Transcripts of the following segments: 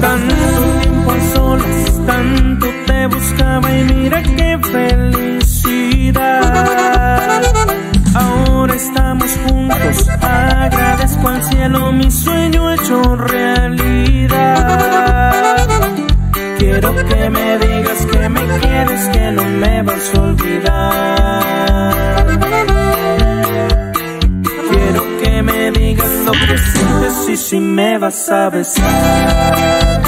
Tanto tiempo a solas, tanto te buscaba y mira qué feliz mi sueño hecho realidad. Quiero que me digas que me quieres, que no me vas a olvidar. Quiero que me digas lo que sientes y si me vas a besar.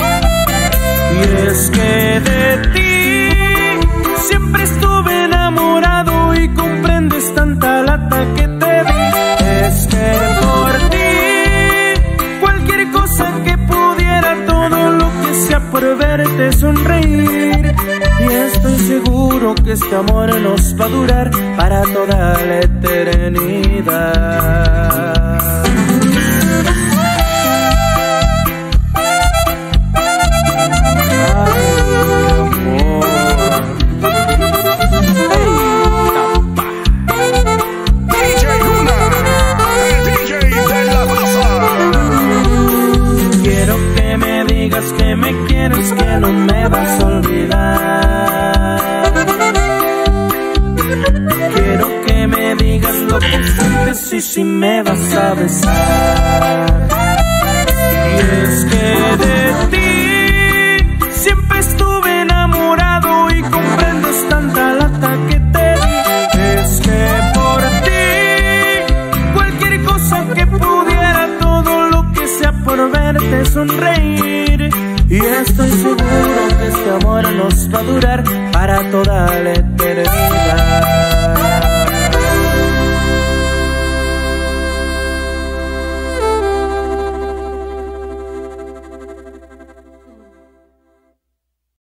Y es que de ti siempre estuve enamorado y comprendes tanta lata que te di. Es que por verte sonreír y estoy seguro que este amor nos va a durar para toda la eternidad. Y si me vas a besar. Y es que de ti siempre estuve enamorado y comprendes tanta lata que te di. Es que por ti cualquier cosa que pudiera, todo lo que sea por verte sonreír. Y estoy seguro que este amor nos va a durar para toda la eternidad.